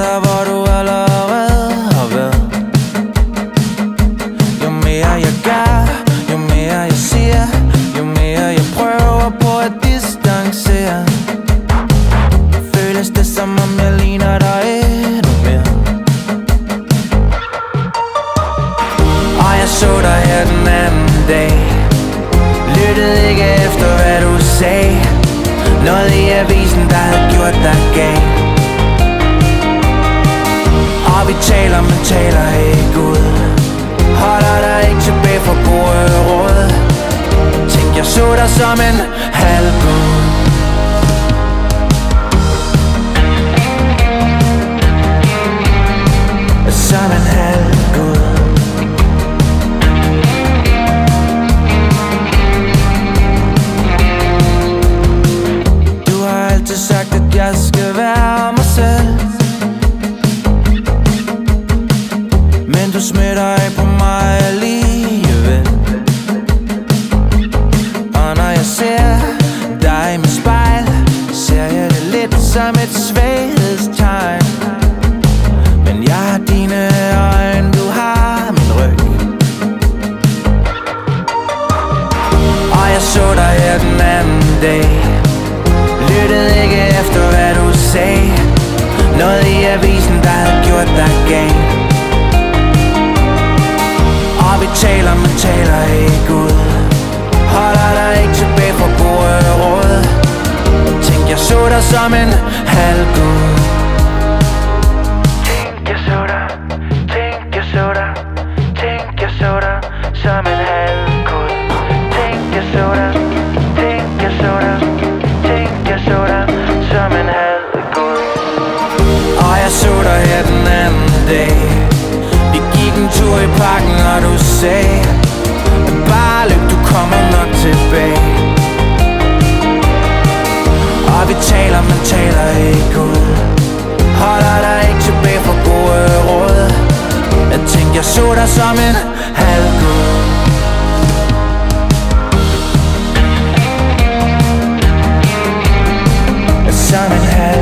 steder, hvor du allerede har været. Jo mere jeg gør, jo mere jeg siger Jo mere jeg prøver på at distancere. Føles det som om jeg ligner dig endnu mere? Og jeg så dig her den anden dag. Lyttede ikke efter hvad du sagde. Noget i avisen der havde gjort dig gal. Som en halvgud Som en halvgud Du har altid sagt, at jeg skal være mig selv. Men du smitter af på her den anden dag. Lyttede ikke efter hvad du sagde. Noget i avisen der havde gjort dig gal. Og vi taler, men taler ikke ud. Holder dig ikke tilbage fra bordet og råd. Tænk jeg så dig som en halvgud. Tænk jeg så dig, tænk jeg så dig. Tænk jeg så dig som en halvgud. Tænk jeg så dig, dag. Vi gik en tur i parken og du sagde At Bare løb, du kommer nok tilbage. Og vi taler, men taler ikke ud. Holder dig ikke tilbage for gode råd. Jeg tænkte, jeg så dig som en halvgud. Som en halvgud